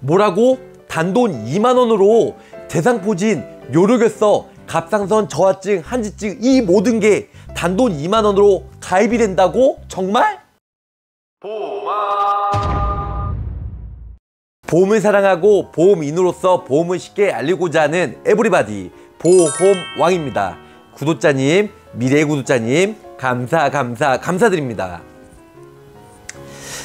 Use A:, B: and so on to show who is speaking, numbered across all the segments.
A: 뭐라고? 단돈 2만 원으로 대상포진, 요르결서, 갑상선, 저하증, 한지증 이 모든 게 단돈 2만 원으로 가입이 된다고? 정말? 보험을 사랑하고 보험인으로서 보험을 쉽게 알리고자 하는 에브리바디 보험왕입니다. 구독자님, 미래 구독자님 감사 감사 감사드립니다.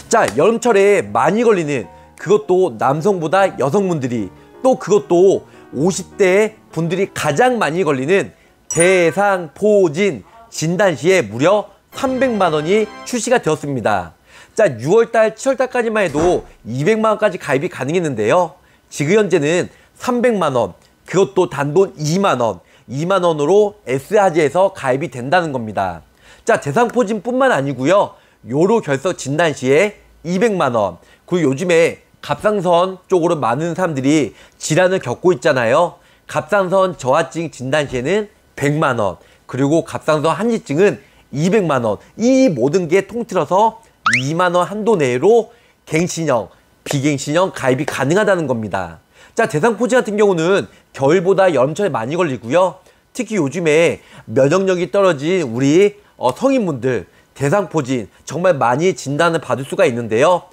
A: 자 여름철에 많이 걸리는 그것도 남성보다 여성분들이 또 그것도 50대 분들이 가장 많이 걸리는 대상포진 진단 시에 무려 300만 원이 출시가 되었습니다. 자, 6월달, 7월달까지만 해도 200만 원까지 가입이 가능했는데요. 지금 현재는 300만 원, 그것도 단돈 2만 원, 2만 원으로 S하지에서 가입이 된다는 겁니다. 자, 대상포진뿐만 아니고요. 요로 결석 진단 시에 200만 원, 그리고 요즘에 갑상선 쪽으로 많은 사람들이 질환을 겪고 있잖아요. 갑상선 저하증 진단 시에는 100만 원, 그리고 갑상선 한지증은 200만 원. 이 모든 게 통틀어서 2만 원 한도 내로 갱신형, 비갱신형 가입이 가능하다는 겁니다. 자, 대상포진 같은 경우는 겨울보다 여름철에 많이 걸리고요. 특히 요즘에 면역력이 떨어진 우리 어, 성인분들 대상포진 정말 많이 진단을 받을 수가 있는데요.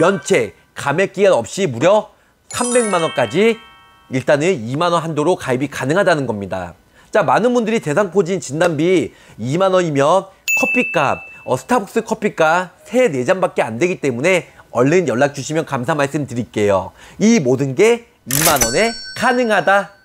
A: 면책, 감액 기간 없이 무려 300만 원까지 일단은 2만 원 한도로 가입이 가능하다는 겁니다. 자, 많은 분들이 대상포진 진단비 2만 원이면 커피값, 어, 스타벅스 커피값 3, 4잔밖에 안 되기 때문에 얼른 연락 주시면 감사 말씀 드릴게요. 이 모든 게 2만 원에 가능하다